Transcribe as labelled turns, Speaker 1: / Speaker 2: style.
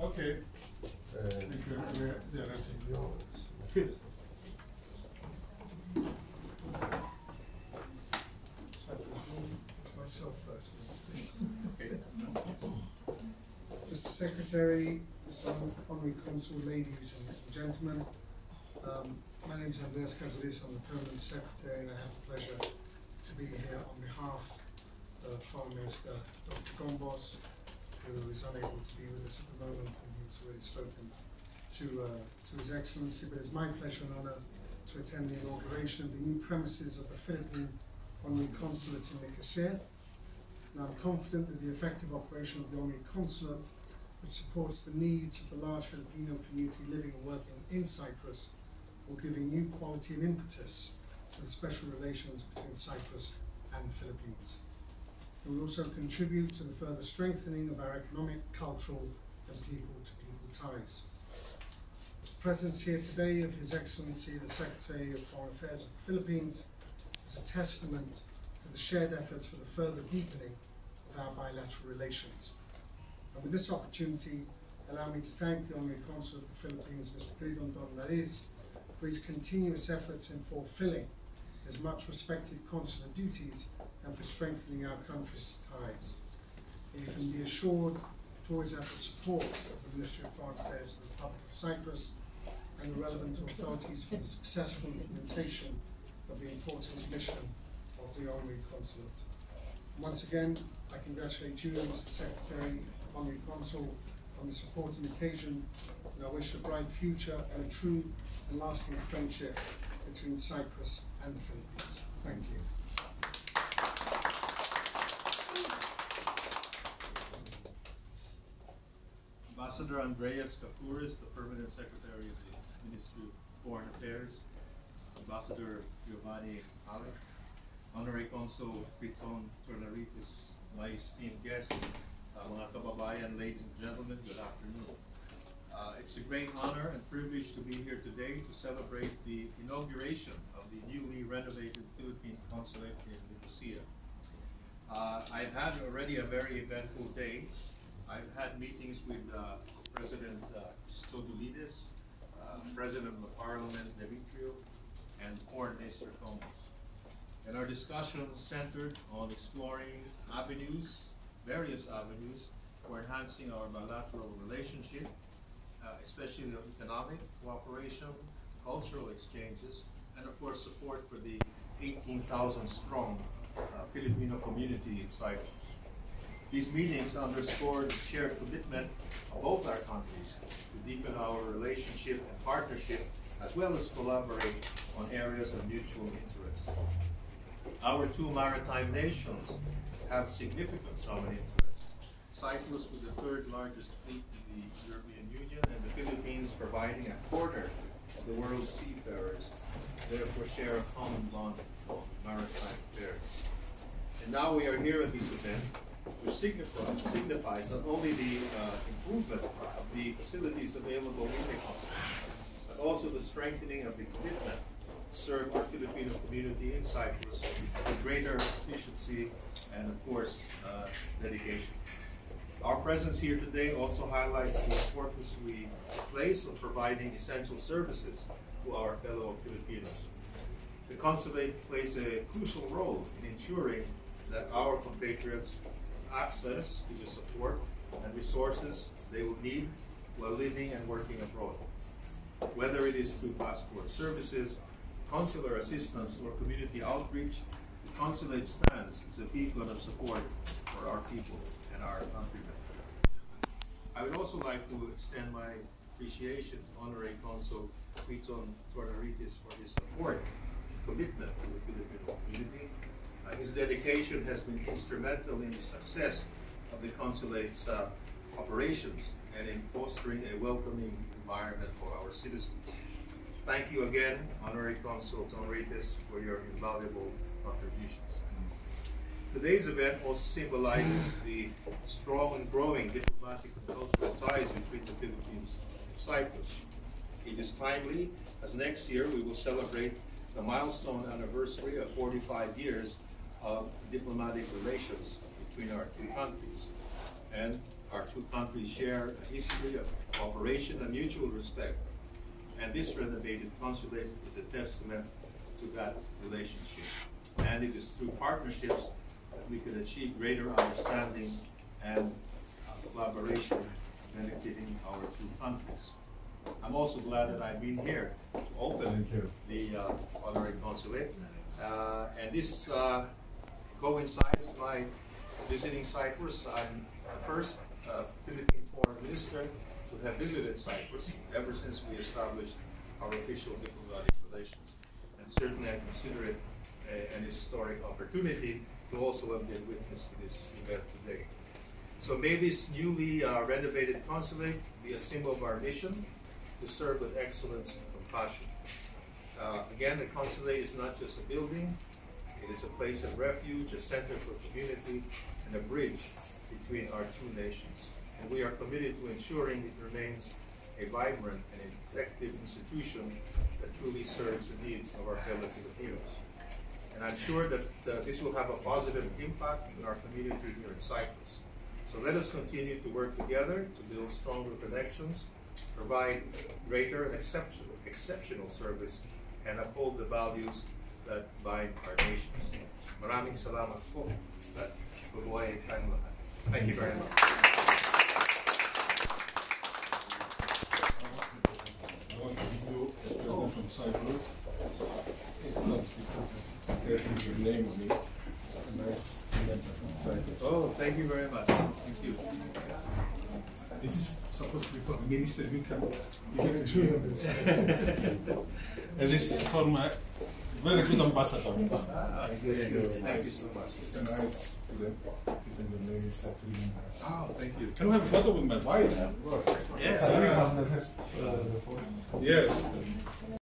Speaker 1: Okay,
Speaker 2: it's myself first.
Speaker 1: okay.
Speaker 2: Mr. Secretary, Mr. Honorary Consul, ladies and gentlemen, um, my name is Andreas Kakouris, I'm the Permanent Secretary, and I have the pleasure to be here on behalf of Foreign Minister Dr. Kombos, who is unable to be with us at the moment, and he's already spoken to, uh, to His Excellency, but it's my pleasure and honor to attend the inauguration of the new premises of the Philippine Honorary Consulate in Nicosia. And I'm confident that the effective operation of the Honorary Consulate, which supports the needs of the large Filipino community living and working in Cyprus, will give a new quality and impetus to the special relations between Cyprus and the Philippines. It will also contribute to the further strengthening of our economic, cultural, and people-to-people ties. The presence here today of His Excellency the Secretary of Foreign Affairs of the Philippines is a testament to the shared efforts for the further deepening of our bilateral relations. And with this opportunity, allow me to thank the Honorary Consul of the Philippines, Mr. Criton Tornaritis, for his continuous efforts in fulfilling his much respected consular duties and for strengthening our country's ties. You can be assured to always have the support of the Ministry of Foreign Affairs of the Republic of Cyprus and the relevant authorities for the successful implementation of the important mission of the Honorary Consulate. Once again, I congratulate you, Mr. Secretary, Honorary Consul, on this important occasion, and I wish a bright future and a true and lasting friendship between Cyprus and the Philippines. Thank you.
Speaker 3: Ambassador Andreas Kakouris, the Permanent Secretary of the Ministry of Foreign Affairs, Ambassador Giovanni Palec, Honorary Consul Criton Tornaritis, my esteemed guests, uh, kababayan, ladies and gentlemen, good afternoon. Uh, it's a great honor and privilege to be here today to celebrate the inauguration of the newly renovated Philippine Consulate in Nicosia. Uh, I've had already a very eventful day. I've had meetings with uh, President uh, Christodoulides, uh, President of the Parliament Demetriou, and Minister Kombos. And our discussions centered on exploring avenues, various avenues, for enhancing our bilateral relationship, uh, especially the economic cooperation, cultural exchanges, and of course support for the 18,000 strong uh, Filipino community in Cyprus. These meetings underscored the shared commitment of both our countries to deepen our relationship and partnership, as well as collaborate on areas of mutual interest. Our two maritime nations have significant common interests. Cyprus with the third largest fleet in the European Union and the Philippines providing a quarter of the world's seafarers, therefore share a common bond of maritime affairs. And now we are here at this event, which signifies, signifies not only the uh, improvement of the facilities available in the continent, but also the strengthening of the commitment to serve our Filipino community in Cyprus with greater efficiency and, of course, uh, dedication. Our presence here today also highlights the importance we place on providing essential services to our fellow Filipinos. The consulate plays a crucial role in ensuring that our compatriots access to the support and resources they will need while living and working abroad. Whether it is through passport services, consular assistance, or community outreach, the consulate stands as a beacon of support for our people and our countrymen. I would also like to extend my appreciation to Honorary Consul Criton Tornaritis for his support and commitment to the Filipino community. Uh, his dedication has been instrumental in the success of the consulate's uh, operations and in fostering a welcoming environment for our citizens. Thank you again, Honorary Consul Tornaritis, for your invaluable contributions. Today's event also symbolizes the strong and growing diplomatic and cultural ties between the Philippines and Cyprus. It is timely, as next year we will celebrate the milestone anniversary of 45 years of diplomatic relations between our two countries. And our two countries share a history of cooperation and mutual respect. And this renovated consulate is a testament to that relationship. And it is through partnerships that we can achieve greater understanding and uh, collaboration benefiting our two countries. I'm also glad that I've been here to open the uh, honorary consulate. Uh, and this uh, coincides my visiting Cyprus. I'm the first uh, Philippine foreign minister to have visited Cyprus ever since we established our official diplomatic relations. And certainly I consider it a- an historic opportunity to also have been witness to this event today. So may this newly uh, renovated consulate be a symbol of our mission to serve with excellence and compassion. Uh, again, the consulate is not just a building, it is a place of refuge, a center for community, and a bridge between our two nations. And we are committed to ensuring it remains a vibrant and effective institution that truly serves the needs of our fellow Filipinos. And I'm sure that uh, this will have a positive impact in our community here in Cyprus. So let us continue to work together to build stronger connections, provide greater and exceptional, exceptional service, and uphold the values that bind our nations. Maraming salamat po at mabuhay tayong lahat. Thank you very much.
Speaker 1: I want to give you a present from Cyprus. It's not, it's your name on it. It's a nice memento from Cyprus.
Speaker 3: Oh, thank you very much. Thank you.
Speaker 1: This is supposed to be for minister, we can
Speaker 2: Give
Speaker 1: give
Speaker 2: it
Speaker 1: it
Speaker 2: two of
Speaker 1: you.
Speaker 2: us.
Speaker 1: And this is for my very good ambassador.
Speaker 3: Thank you. Thank you so much.
Speaker 1: It's a nice present. Even your name is
Speaker 3: Oh, thank you.
Speaker 1: Can we have a photo with my wife?
Speaker 3: Yes.
Speaker 1: Yes.